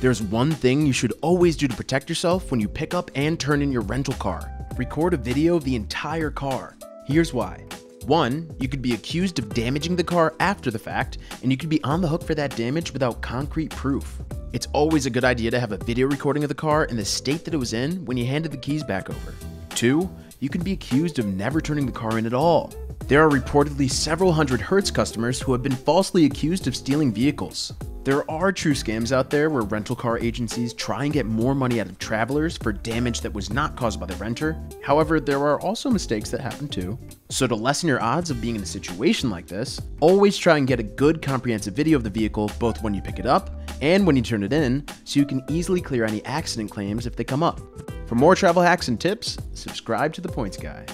There's one thing you should always do to protect yourself when you pick up and turn in your rental car record a video of the entire car. Here's why. One, you could be accused of damaging the car after the fact, and you could be on the hook for that damage without concrete proof. It's always a good idea to have a video recording of the car in the state that it was in when you handed the keys back over. Two, you can be accused of never turning the car in at all. There are reportedly several hundred Hertz customers who have been falsely accused of stealing vehicles. There are true scams out there where rental car agencies try and get more money out of travelers for damage that was not caused by the renter. However, there are also mistakes that happen too. So to lessen your odds of being in a situation like this, always try and get a good comprehensive video of the vehicle both when you pick it up and when you turn it in so you can easily clear any accident claims if they come up. For more travel hacks and tips, subscribe to The Points Guy.